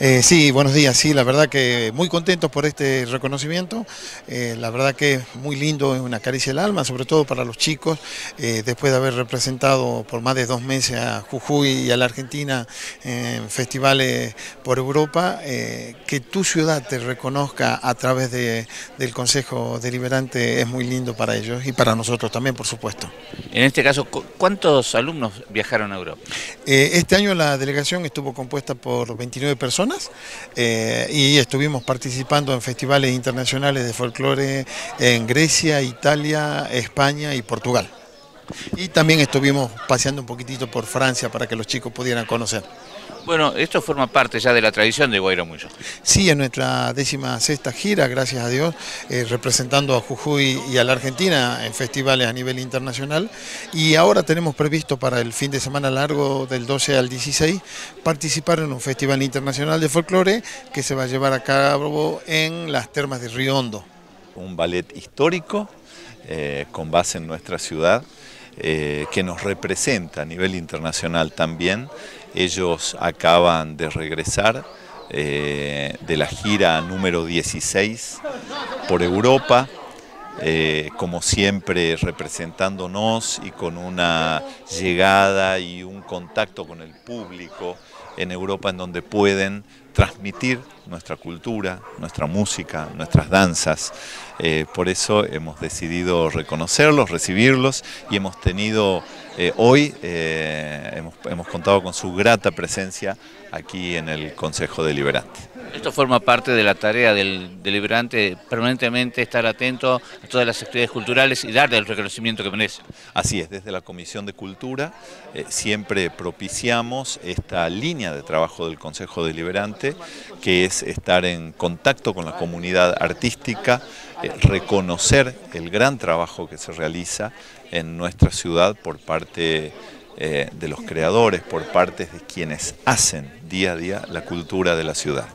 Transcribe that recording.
Eh, sí, buenos días. Sí, la verdad que muy contentos por este reconocimiento. Eh, la verdad que es muy lindo, es una caricia del alma, sobre todo para los chicos, eh, después de haber representado por más de dos meses a Jujuy y a la Argentina en festivales por Europa, que tu ciudad te reconozca a través de, del Consejo Deliberante es muy lindo para ellos y para nosotros también, por supuesto. En este caso, ¿cuántos alumnos viajaron a Europa? este año la delegación estuvo compuesta por 29 personas eh, y estuvimos participando en festivales internacionales de folclore en Grecia, Italia, España y Portugal. Y también estuvimos paseando un poquitito por Francia para que los chicos pudieran conocer. Bueno, esto forma parte ya de la tradición de Mucho. Sí, en nuestra décima sexta gira, gracias a Dios, eh, representando a Jujuy y a la Argentina en festivales a nivel internacional. Y ahora tenemos previsto para el fin de semana largo del 12 al 16 participar en un festival internacional de folclore que se va a llevar a cabo en las termas de Río Hondo. Un ballet histórico eh, con base en nuestra ciudad eh, que nos representa a nivel internacional también. Ellos acaban de regresar eh, de la gira número 16 por Europa, como siempre representándonos y con una llegada y un contacto con el público en Europa en donde pueden transmitir nuestra cultura, nuestra música, nuestras danzas. Eh, por eso hemos decidido reconocerlos, recibirlos y hemos tenido eh, hoy, eh, hemos, hemos contado con su grata presencia aquí en el Consejo Deliberante. Esto forma parte de la tarea del deliberante, permanentemente estar atento a todas las actividades culturales y darle el reconocimiento que merece. Así es, desde la Comisión de Cultura siempre propiciamos esta línea de trabajo del Consejo Deliberante, que es estar en contacto con la comunidad artística, eh, reconocer el gran trabajo que se realiza en nuestra ciudad por parte eh, de los creadores, por parte de quienes hacen día a día la cultura de la ciudad.